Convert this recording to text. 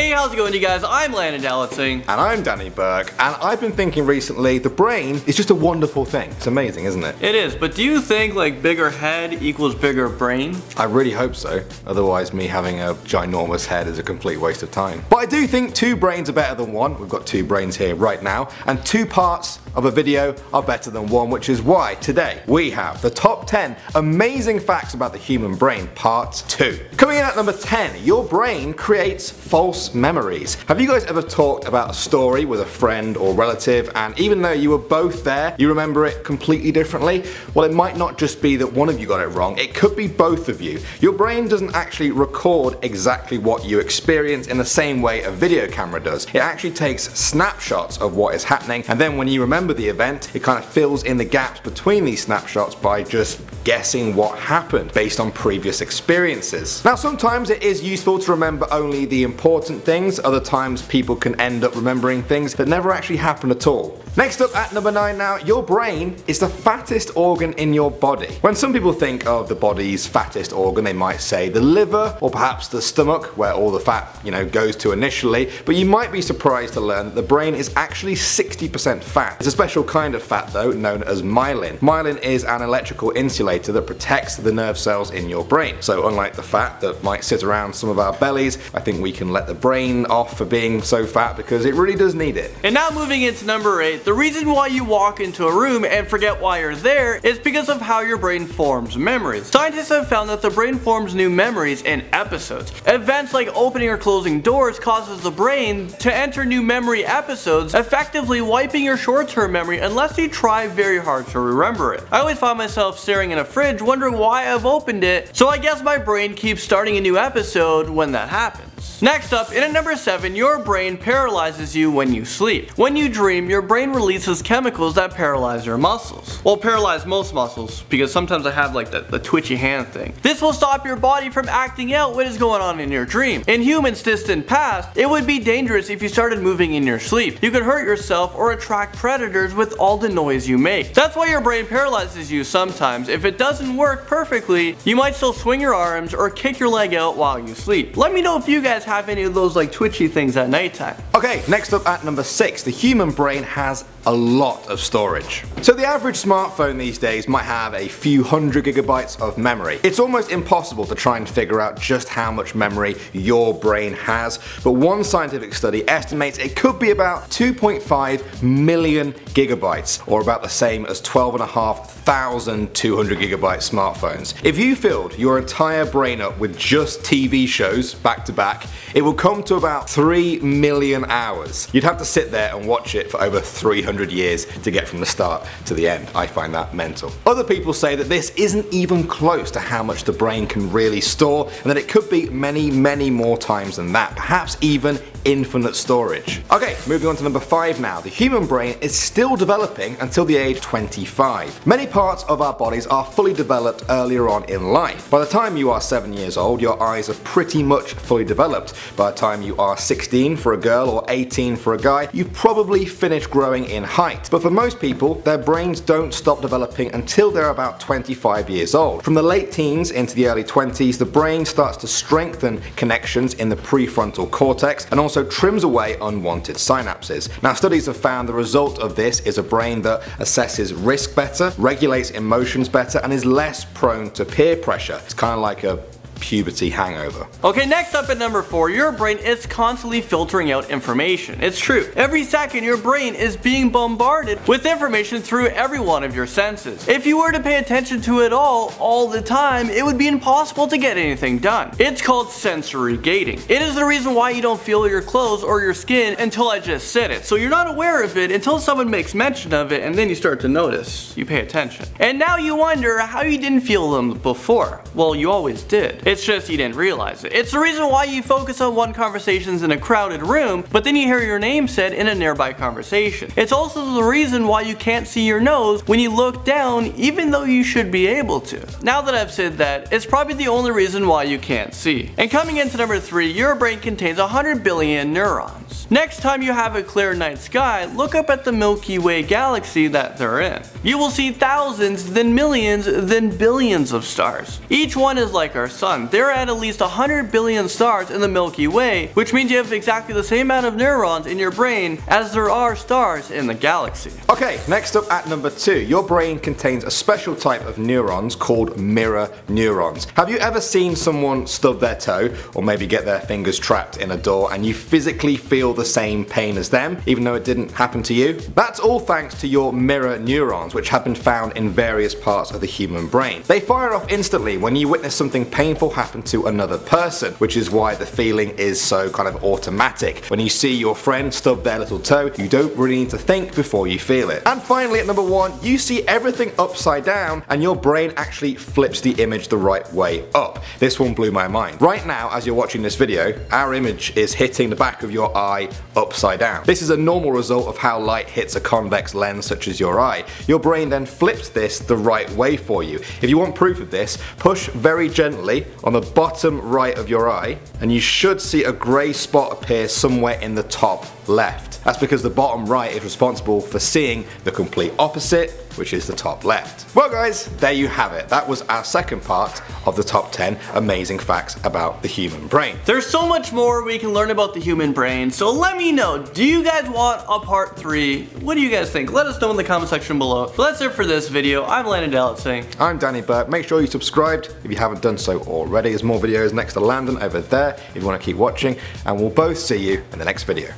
Hey, how's it going you guys? I'm Landon Dalitzing. And I'm Danny Burke, and I've been thinking recently, the brain is just a wonderful thing. It's amazing, isn't it? It is, but do you think like bigger head equals bigger brain? I really hope so. Otherwise, me having a ginormous head is a complete waste of time. But I do think two brains are better than one. We've got two brains here right now, and two parts of a video are better than one, which is why today we have the top 10 amazing facts about the human brain, part 2. Coming in at number 10, your brain creates false memories. Have you guys ever talked about a story with a friend or relative and even though you were both there, you remember it completely differently? Well, it might not just be that one of you got it wrong, it could be both of you. Your brain doesn't actually record exactly what you experience in the same way a video camera does. It actually takes snapshots of what is happening and then when you remember the event, it kind of fills in the gaps between these snapshots by just guessing what happened based on previous experiences. Now sometimes it is useful to remember only the important things, other times people can end up remembering things that never actually happened at all. Next up at number 9 now, your brain is the fattest organ in your body. When some people think of the body's fattest organ, they might say the liver or perhaps the stomach where all the fat you know goes to initially, but you might be surprised to learn that the brain is actually 60% fat. It's a special kind of fat though known as myelin. Myelin is an electrical insulator that protects the nerve cells in your brain. So unlike the fat that might sit around some of our bellies, I think we can let the brain off for being so fat because it really does need it. And now moving into number 8, the reason why you walk into a room and forget why you're there is because of how your brain forms memories. Scientists have found that the brain forms new memories in episodes. Events like opening or closing doors causes the brain to enter new memory episodes, effectively wiping your short-term memory unless you try very hard to remember it. I always find myself staring in a fridge wondering why I've opened it, so I guess my brain keeps starting a new episode when that happens. Next up, in at number 7, your brain paralyzes you when you sleep. When you dream, your brain releases chemicals that paralyze your muscles. Well, paralyze most muscles, because sometimes I have like the, the twitchy hand thing. This will stop your body from acting out what is going on in your dream. In humans' distant past, it would be dangerous if you started moving in your sleep. You could hurt yourself or attract predators with all the noise you make. That's why your brain paralyzes you sometimes. If it doesn't work perfectly, you might still swing your arms or kick your leg out while you sleep. Let me know if you guys have any of those like twitchy things at nighttime. Okay, next up at number 6, the human brain has a lot of storage. So the average smartphone these days might have a few hundred gigabytes of memory. It's almost impossible to try and figure out just how much memory your brain has, but one scientific study estimates it could be about 2.5 million gigabytes, or about the same as 12,500 200 gigabyte smartphones. If you filled your entire brain up with just TV shows back to back, it would come to about 3 million hours. You'd have to sit there and watch it for over 300 years to get from the start to the end. I find that mental. Other people say that this isn't even close to how much the brain can really store and that it could be many many more times than that, perhaps even infinite storage. Okay, moving on to number 5 now. The human brain is still developing until the age 25. Many parts of our bodies are fully developed earlier on in life. By the time you are 7 years old, your eyes are pretty much fully developed. By the time you are 16 for a girl or 18 for a guy, you've probably finished growing in height. But for most people, their brains don't stop developing until they're about 25 years old. From the late teens into the early 20s, the brain starts to strengthen connections in the prefrontal cortex and also trims away unwanted synapses. Now studies have found the result of this is a brain that assesses risk better, regulates emotions better and is less prone to peer pressure. It's kind of like a puberty hangover. Okay, next up at number 4, your brain is constantly filtering out information. It's true. Every second your brain is being bombarded with information through every one of your senses. If you were to pay attention to it all, all the time, it would be impossible to get anything done. It's called sensory gating. It is the reason why you don't feel your clothes or your skin until I just said it. So you're not aware of it until someone makes mention of it and then you start to notice. You pay attention. And now you wonder how you didn't feel them before. Well, you always did. It's just you didn't realize it. It's the reason why you focus on one conversations in a crowded room, but then you hear your name said in a nearby conversation. It's also the reason why you can't see your nose when you look down even though you should be able to. Now that I've said that, it's probably the only reason why you can't see. And coming into number 3, your brain contains 100 billion neurons. Next time you have a clear night sky, look up at the Milky Way galaxy that they're in. You will see thousands, then millions, then billions of stars. Each one is like our sun. There are at least 100 billion stars in the Milky Way, which means you have exactly the same amount of neurons in your brain as there are stars in the galaxy. Okay, next up at number two, your brain contains a special type of neurons called mirror neurons. Have you ever seen someone stub their toe or maybe get their fingers trapped in a door and you physically feel the same pain as them, even though it didn't happen to you? That's all thanks to your mirror neurons, which have been found in various parts of the human brain. They fire off instantly when you witness something painful happen to another person, which is why the feeling is so kind of automatic. When you see your friend stub their little toe, you don't really need to think before you feel it. And finally at number one, you see everything upside down and your brain actually flips the image the right way up. This one blew my mind. Right now, as you're watching this video, our image is hitting the back of your eye upside down. This is a normal result of how light hits a convex lens such as your eye. Your brain then flips this the right way for you. If you want proof of this, push very gently on the bottom right of your eye and you should see a grey spot appear somewhere in the top left. That's because the bottom right is responsible for seeing the complete opposite which is the top left. Well guys, there you have it. That was our second part of the top 10 amazing facts about the human brain. There's so much more we can learn about the human brain, so let me know, do you guys want a part 3? What do you guys think? Let us know in the comment section below. So that's it for this video. I'm Landon Delatsing. I'm Danny Burke. Make sure you subscribed if you haven't done so already. There's more videos next to Landon over there if you want to keep watching, and we'll both see you in the next video.